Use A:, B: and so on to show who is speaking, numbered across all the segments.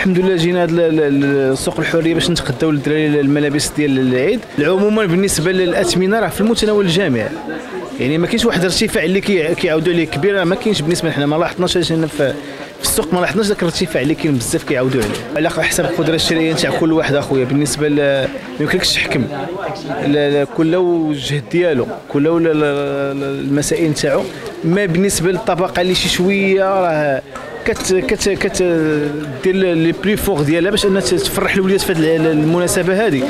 A: الحمد لله جينا هذا السوق الحريه باش نتغداو للدراري الملابس ديال العيد. عموما بالنسبة للأثمنة راه في المتناول الجامع يعني ما كاينش واحد الارتفاع اللي كيعاودوا عليه كبير ما كاينش بالنسبة لنا ما لاحظناش هنا في في السوق ما لاحظناش ذاك الارتفاع اللي كاين بزاف كيعاودوا عليه. على حسب القدرة الشرائية تاع كل واحد أخويا بالنسبة ل... ما يمكنكش تحكم. كل والجهد ديالو كل المسائل تاعو ما بالنسبة للطبقة اللي شي شوية راه كت كت كت دير لي بلي فور ديالها باش إنها تفرح الوليدات في هذه المناسبة هذه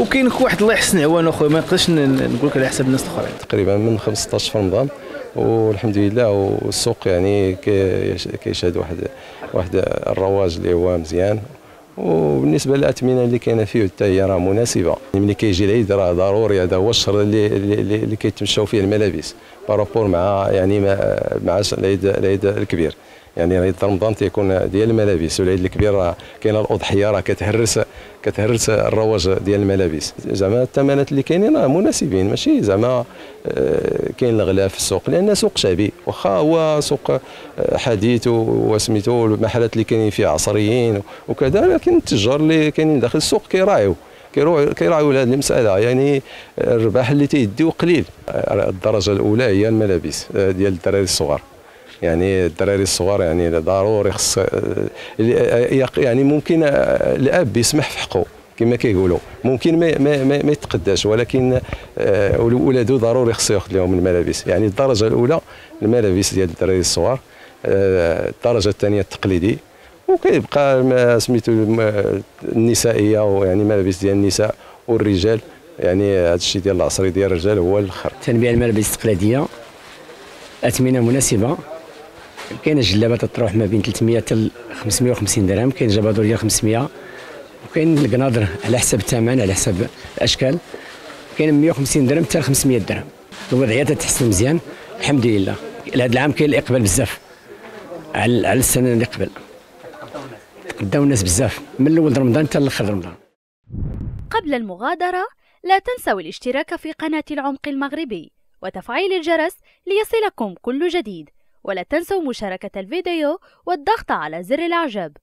A: وكاين واحد الله يحسن عوانه اخويا ما نقدرش نقول لك على حساب الناس الاخرين.
B: تقريبا من 15 في رمضان والحمد لله والسوق يعني كيشهد واحد واحد الرواج اللي هو مزيان. وبالنسبة للأثمنة اللي كاينة فيه حتى هي راه مناسبة. ملي كيجي العيد راه ضروري هذا هو الشهر اللي اللي, اللي كيتمشاو فيه الملابس. بارابور مع يعني مع العيد العيد الكبير. يعني عيد رمضان تيكون ديال الملابس والعيد الكبير راه كاينة الأضحية راه كتهرس كتهرس الرواج ديال الملابس. زعما الثمنات اللي كاينين راه مناسبين ماشي زعما آه، كاين الغلاء في السوق لأن سوق شعبي. واخا هو سوق آه، حديث وسميتو المحلات اللي كاينين فيه عصريين وكذا لكن التجار اللي كاينين داخل السوق كيراعيو كيراعيو هذه المسألة. يعني الربح اللي تيديو قليل. الدرجة الأولى هي الملابس آه، ديال الدراري الصغار. يعني الدراري الصغار يعني ضروري خص يعني ممكن الأب يسمح في حقه كما كيقولوا. ممكن ما ما ما, ما يتقداش ولكن آه، ولادو ضروري خصو ياخذ لهم الملابس. يعني الدرجة الأولى الملابس ديال الدراري الصغار آه، الدرجة الثانية التقليدي. وكيبقى سميتو النسائية ويعني ملابس ديال النساء والرجال. يعني هذا الشيء ديال العصري ديال الرجال هو الآخر
C: تنبيع الملابس التقليدية أثمنة مناسبة. كاين جلابة تروح ما بين 300 حتى 550 درهم كاين جبادور ديال 500 وكاين القناضر على حسب الثمن على حسب الأشكال كاين 150 درهم حتى 500 درهم. الوضعية تتحسن مزيان الحمد لله. هذا العام كاين الاقبال بزاف على السنة اللي قبل. تقداو الناس بزاف من الأول رمضان حتى الآخر رمضان.
D: قبل المغادرة لا تنسوا الاشتراك في قناة العمق المغربي وتفعيل الجرس ليصلكم كل جديد. ولا تنسوا مشاركة الفيديو والضغط على زر الإعجاب.